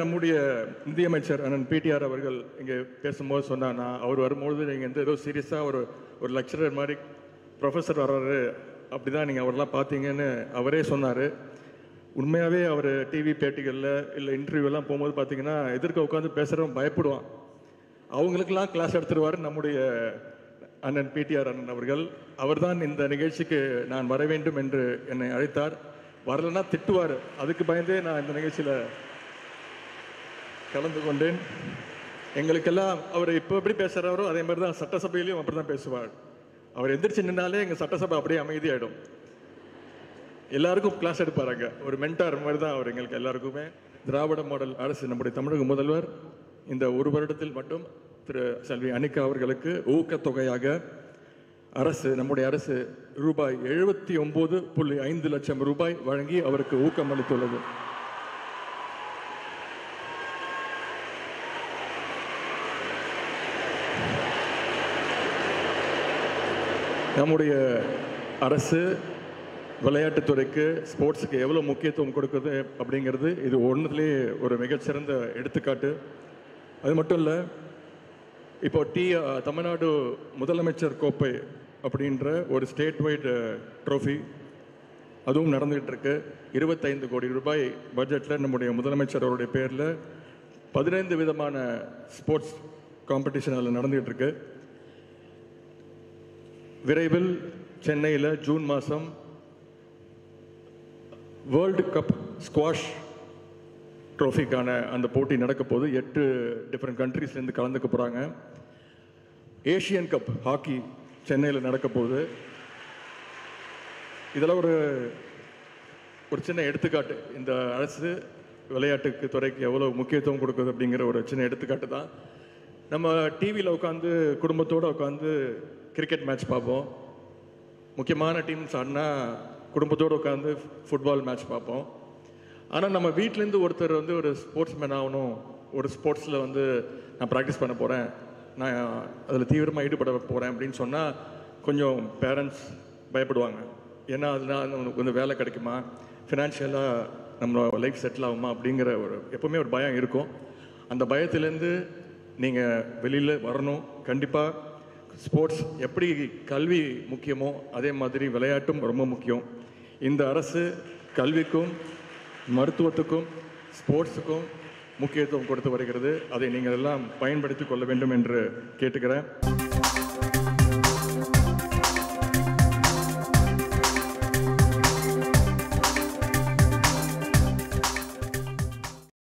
நம்முடைய நிதியமைச்சர் அண்ணன் பிடிஆர் அவர்கள் இங்கே பேசும்போது சொன்னார் நான் அவர் வரும்பொழுது நீங்கள் வந்து ஏதோ சீரியஸாக ஒரு ஒரு லெக்சரர் மாதிரி ப்ரொஃபஸர் வர்றாரு அப்படி தான் நீங்கள் அவரெல்லாம் பார்த்தீங்கன்னு அவரே சொன்னார். உண்மையாகவே அவர் டிவி பேட்டிகளில் இல்லை இன்டர்வியூலாம் போகும்போது பார்த்தீங்கன்னா எதிர்க்க உட்காந்து பேசுகிறவன் பயப்படுவான். அவங்களுக்கெல்லாம் கிளாஸ் எடுத்துருவார் நம்முடைய அண்ணன் பிடிஆர் அண்ணன் அவர்கள். அவர்தான் இந்த நிகழ்ச்சிக்கு நான் வர வேண்டும் என்று என்னை அழைத்தார். வரலைன்னா திட்டுவார். அதுக்கு பயந்தே நான் இந்த நிகழ்ச்சியில் கலந்து கொண்டேன். எங்களுக்கெல்லாம் அவர் இப்போ எப்படி பேசுகிறாரோ அதே மாதிரி தான் சட்டசபையிலையும் அப்படி தான் பேசுவார். அவர் எந்திரிச்சு நின்னாலே எங்கள் சட்டசபை அப்படியே அமைதியாயிடும். எல்லாருக்கும் கிளாஸ் எடுப்பாருங்க. ஒரு மென்டார் மாதிரி தான் அவர் எங்களுக்கு எல்லாருக்குமே. திராவிட மாடல் அரசு நம்முடைய தமிழக முதல்வர். இந்த ஒரு வருடத்தில் மட்டும் திரு செல்வி அனிகா அவர்களுக்கு ஊக்கத்தொகையாக அரசு நம்முடைய அரசு ரூபாய் எழுபத்தி ஒன்பது புள்ளி ஐந்து லட்சம் ரூபாய் வழங்கி அவருக்கு ஊக்கம் அளித்துள்ளது நம்முடைய அரசு விளையாட்டுத்துறைக்கு ஸ்போர்ட்ஸுக்கு எவ்வளோ முக்கியத்துவம் கொடுக்குது அப்படிங்கிறது இது ஒன்றுலேயே ஒரு மிகச்சிறந்த எடுத்துக்காட்டு. அது மட்டும் இல்லை இப்போ டி தமிழ்நாடு முதலமைச்சர் கோப்பை அப்படின்ற ஒரு ஸ்டேட் வைடு ட்ரோஃபி அதுவும் நடந்துகிட்டு இருக்கு இருபத்தைந்து கோடி ரூபாய் பட்ஜெட்டில் நம்முடைய முதலமைச்சர் அவருடைய பேரில் பதினைந்து விதமான ஸ்போர்ட்ஸ் காம்படிஷன் அதில் நடந்துகிட்டு இருக்கு விரைவில் சென்னையில் ஜூன் மாதம் வேர்ல்டு கப் ஸ்குவாஷ் ட்ரோஃபிக்கான அந்த போட்டி நடக்க போது எட்டு டிஃப்ரெண்ட் கண்ட்ரீஸ்லேருந்து கலந்துக்க போகிறாங்க ஏஷியன் கப் ஹாக்கி சென்னையில் நடக்க போகுது. இதெல்லாம் ஒரு ஒரு சின்ன எடுத்துக்காட்டு. இந்த அரசு விளையாட்டுக்கு துறைக்கு எவ்வளோ முக்கியத்துவம் கொடுக்குது அப்படிங்கிற ஒரு சின்ன எடுத்துக்காட்டு தான். நம்ம டிவியில் உட்காந்து குடும்பத்தோடு உட்காந்து கிரிக்கெட் மேட்ச் பார்ப்போம். முக்கியமான டீம்ஸ் ஆடினா குடும்பத்தோடு உட்காந்து ஃபுட்பால் மேட்ச் பார்ப்போம். ஆனால் நம்ம வீட்டிலேருந்து ஒருத்தர் வந்து ஒரு ஸ்போர்ட்ஸ் மேன் ஆகணும். ஒரு ஸ்போர்ட்ஸில் வந்து நான் ப்ராக்டிஸ் பண்ண போகிறேன் நான் அதில் தீவிரமாக ஈடுபட போகிறேன் அப்படின்னு சொன்னால் கொஞ்சம் பேரண்ட்ஸ் பயப்படுவாங்க. ஏன்னா அதனால் உனக்கு வந்து வேலை கிடைக்குமா? ஃபினான்ஷியலாக நம்ம லைஃப் செட்டில் ஆகுமா? அப்படிங்கிற ஒரு எப்போவுமே ஒரு பயம் இருக்கும். அந்த பயத்துலேருந்து நீங்கள் வெளியில் வரணும். கண்டிப்பாக ஸ்போர்ட்ஸ் எப்படி கல்வி முக்கியமோ அதே மாதிரி விளையாட்டும் ரொம்ப முக்கியம். இந்த அரசு கல்விக்கும் மருத்துவத்துக்கும் ஸ்போர்ட்ஸுக்கும் முக்கியத்துவம் கொடுத்து வருகிறது. அதை நீங்கள் எல்லாம் பயன்படுத்தி கொள்ள வேண்டும் என்று கேட்டுக்கிறேன்.